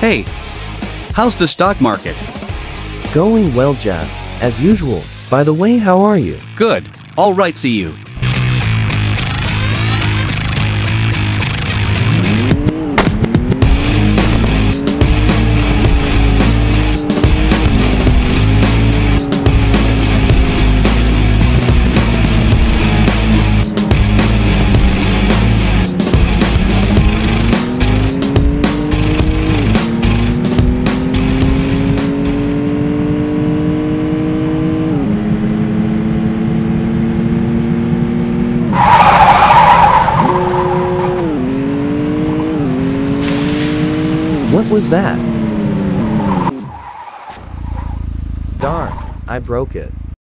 Hey, how's the stock market? Going well, Jeff. As usual. By the way, how are you? Good. All right, see you. What was that? Darn, I broke it.